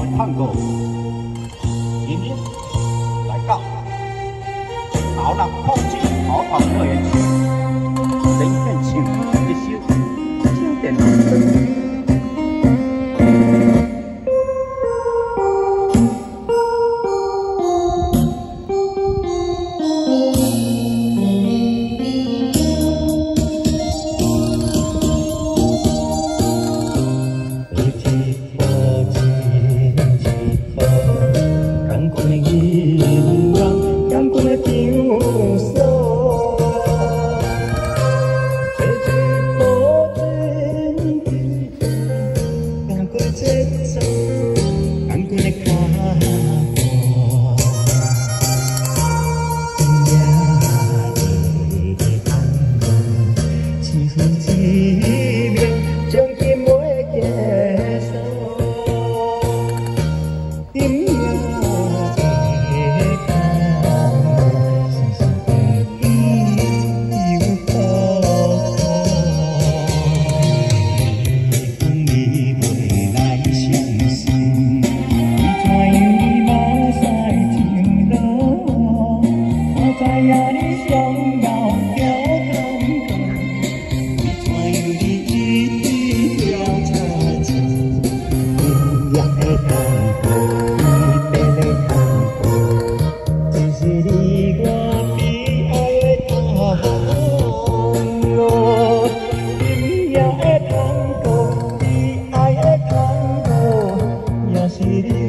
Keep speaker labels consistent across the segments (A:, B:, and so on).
A: 我们探戈，今日来到好南风景好朋乐园区，人献唱一首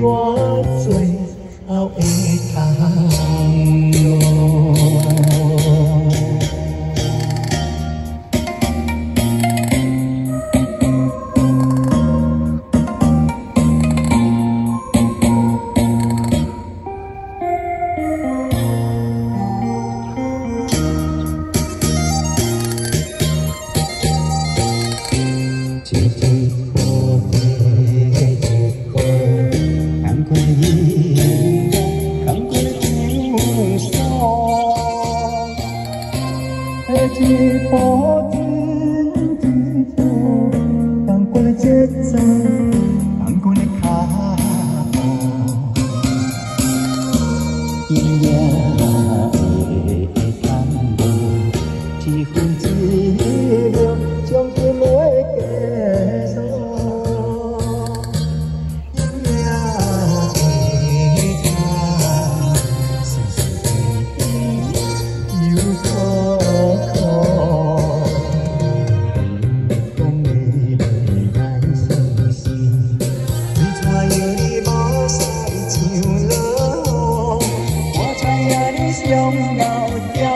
A: 我最后一趟游。thế chỉ có thiên thiên chúa đang quên chết sao đang quên khát 又到江